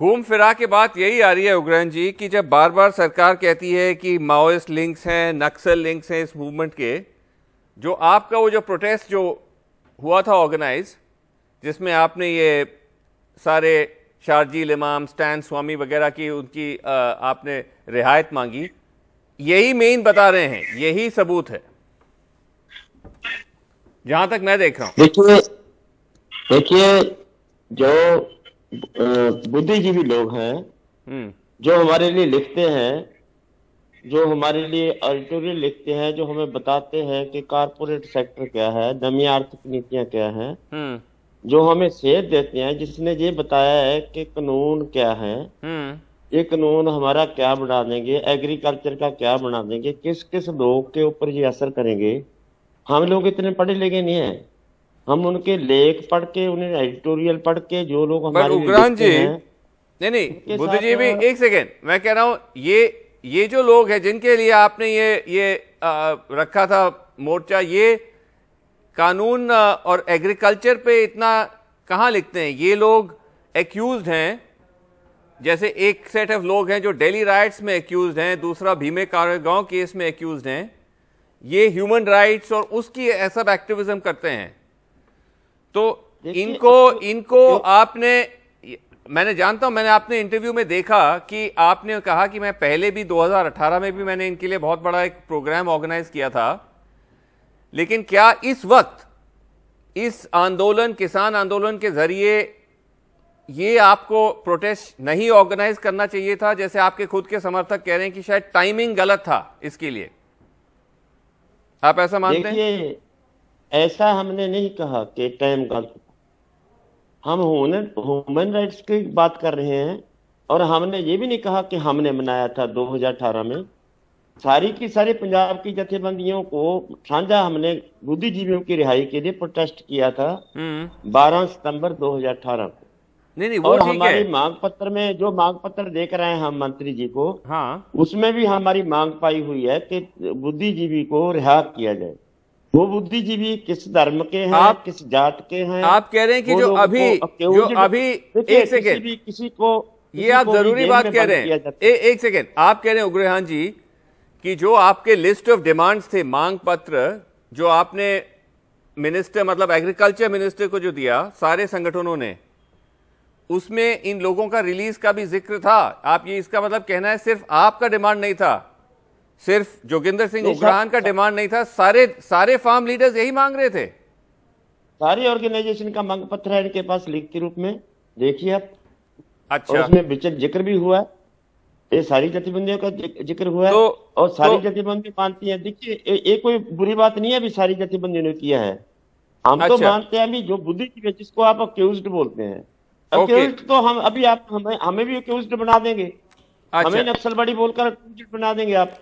घूम फिरा के बात यही आ रही है उग्रहण जी कि जब बार बार सरकार कहती है कि माओइस्ट लिंक्स हैं नक्सल लिंक्स हैं इस मूवमेंट के जो आपका वो जो प्रोटेस्ट जो हुआ था ऑर्गेनाइज जिसमें आपने ये सारे शारजील इमाम स्टैन स्वामी वगैरह की उनकी आ, आपने रिहायत मांगी यही मेन बता रहे हैं यही सबूत है। जहाँ तक मैं देख रहा हूँ। देखिए देखिए जो बुद्धिजीवी लोग हैं हम्म, जो हमारे लिए लिखते हैं जो हमारे लिए एडिटोरियल लिखते हैं जो हमें बताते हैं कि कारपोरेट सेक्टर क्या है नमी आर्थिक नीतियाँ क्या हैं हम्म, जो हमें सेध देते हैं जिसने ये बताया है कि कानून क्या है हम्म, ये कानून हमारा क्या बना देंगे एग्रीकल्चर का क्या बना देंगे किस किस लोग के ऊपर ये असर करेंगे हम लोग इतने पढ़े लिखे नहीं है। हम उनके लेख पढ़ के उन्हें एडिटोरियल पढ़ के जो लोग हमारे लिखते जी नहीं नहीं उनके बुद्धिजीवी साथ- एक सेकेंड मैं कह रहा हूँ ये ये जो लोग हैं जिनके लिए आपने ये ये आ, रखा था मोर्चा ये कानून और एग्रीकल्चर पे इतना कहाँ लिखते हैं? ये लोग एक्यूज हैं जैसे एक सेट ऑफ़ लोग हैं जो डेली राइट्स में एक्यूज हैं दूसरा भीमे गाँव केस में एक्यूज हैं ये ह्यूमन राइट्स और उसकी सब एक्टिविज्म करते हैं। तो इनको तो- इनको तो- आपने मैंने जानता हूँ मैंने आपने इंटरव्यू में देखा कि आपने कहा कि मैं पहले भी 2018 में भी मैंने इनके लिए बहुत बड़ा एक प्रोग्राम ऑर्गेनाइज किया था। लेकिन क्या इस वक्त इस आंदोलन किसान आंदोलन के ज़रिए ये आपको प्रोटेस्ट नहीं ऑर्गेनाइज करना चाहिए था जैसे आपके खुद के समर्थक कह रहे हैं कि शायद टाइमिंग गलत था इसके लिए? आप ऐसा मानते हैं? ऐसा हमने नहीं कहा कि टाइम गलत। हम ह्यूमन राइट्स की बात कर रहे हैं और हमने ये भी नहीं कहा कि हमने मनाया था 2018 में। सारी की सारी पंजाब की जथेबंदियों को साझा हमने बुद्धिजीवियों की रिहाई के लिए प्रोटेस्ट किया था हम्म। 12 सितंबर 2018 को। नहीं नहीं वो और हमारी है। मांग पत्र में जो मांग पत्र देख रहे हैं हम मंत्री जी को हाँ। उसमें भी हमारी मांग पाई हुई है कि बुद्धिजीवी को रिहा किया जाए। वो बुद्धिजीवी किस धर्म के हैं आप- किस जात के हैं आप कह रहे हैं कि जो अभी जो अभी एक किसी सेकेंड भी किसी को किसी ये आप ज़रूरी बात कह रहे हैं। ए, एक सेकेंड आप कह रहे हैं उग्रहान जी कि जो आपके लिस्ट ऑफ़ डिमांड्स थे मांग पत्र जो आपने मिनिस्टर मतलब एग्रीकल्चर मिनिस्टर को जो दिया सारे संगठनों ने उसमें इन लोगों का रिलीज़ का भी ज़िक्र था। आप ये इसका मतलब कहना है सिर्फ़ आपका डिमांड नहीं था। सिर्फ़ जोगिंदर सिंह नहीं, का डिमांड नहीं था सारे सारे फार्म लीडर्स यही मांग रहे थे। सारी ऑर्गेनाइजेशन का मांग पत्र है इनके पास लिखित रूप में। देखिए आप। अच्छा। उसमें विचल ज़िक्र भी हुआ है। ये सारी जथेबंदियों का ज़िक्र हुआ है। तो- और सारी तो- जथेबंदी मानती है। देखिए ये कोई बुरी बात नहीं है अभी सारी जथेबंदियों ने किया है। हम तो अच्छा। मानते हैं अभी जो बुद्धिजीवी है जिसको आप अक्यूज बोलते हैं। ओके। अक्यूज्ड तो हम अभी आप हमें हमें भी अक्यूज्ड बना देंगे। अच्छा। हमें नक्सलवादी बोलकर बना देंगे आप।